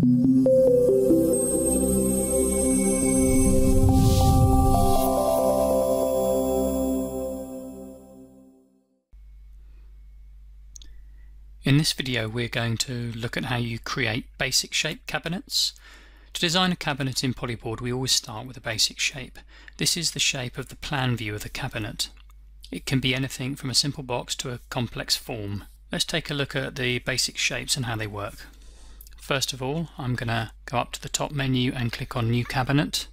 In this video we're going to look at how you create basic shape cabinets. To design a cabinet in Polyboard we always start with a basic shape. This is the shape of the plan view of the cabinet. It can be anything from a simple box to a complex form. Let's take a look at the basic shapes and how they work. First of all I'm going to go up to the top menu and click on New Cabinet.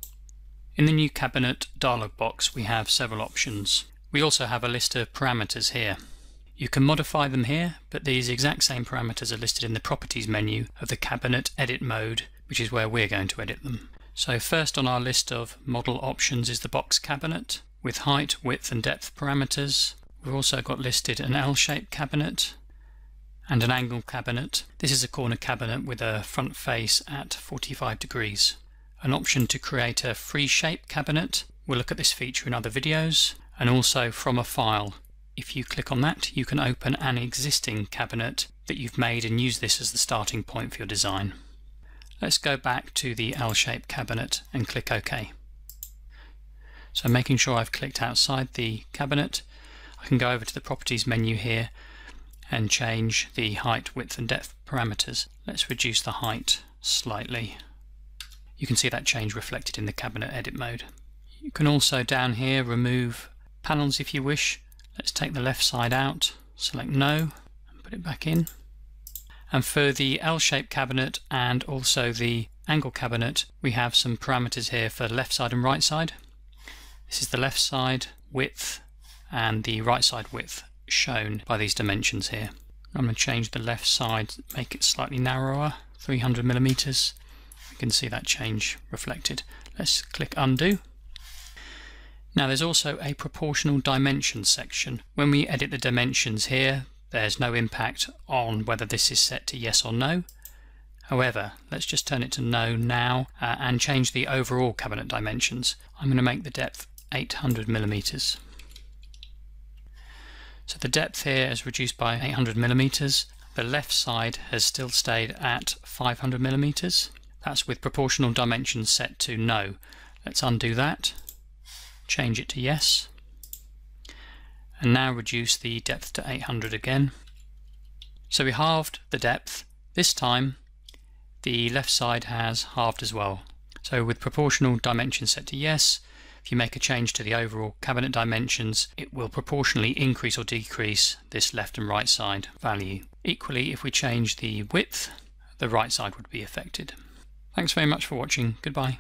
In the New Cabinet dialog box we have several options. We also have a list of parameters here. You can modify them here, but these exact same parameters are listed in the Properties menu of the Cabinet Edit mode, which is where we're going to edit them. So first on our list of model options is the box cabinet, with height, width and depth parameters. We've also got listed an L-shaped cabinet and an angle cabinet. This is a corner cabinet with a front face at 45 degrees. An option to create a free shape cabinet. We'll look at this feature in other videos and also from a file if you click on that, you can open an existing cabinet that you've made and use this as the starting point for your design. Let's go back to the L-shaped cabinet and click OK. So making sure I've clicked outside the cabinet, I can go over to the Properties menu here and change the height, width and depth parameters. Let's reduce the height slightly. You can see that change reflected in the cabinet edit mode. You can also down here remove panels if you wish Let's take the left side out, select no, and put it back in. And for the L-shaped cabinet and also the angle cabinet, we have some parameters here for left side and right side. This is the left side width and the right side width shown by these dimensions here. I'm going to change the left side, make it slightly narrower, 300 millimeters. You can see that change reflected. Let's click undo now there's also a proportional dimensions section. When we edit the dimensions here, there's no impact on whether this is set to yes or no. However, let's just turn it to no now uh, and change the overall cabinet dimensions. I'm going to make the depth 800 millimeters. So the depth here is reduced by 800 millimeters. The left side has still stayed at 500 millimeters. That's with proportional dimensions set to no. Let's undo that change it to yes and now reduce the depth to 800 again. So we halved the depth. This time the left side has halved as well. So with proportional dimensions set to yes, if you make a change to the overall cabinet dimensions, it will proportionally increase or decrease this left and right side value. Equally, if we change the width, the right side would be affected. Thanks very much for watching. Goodbye.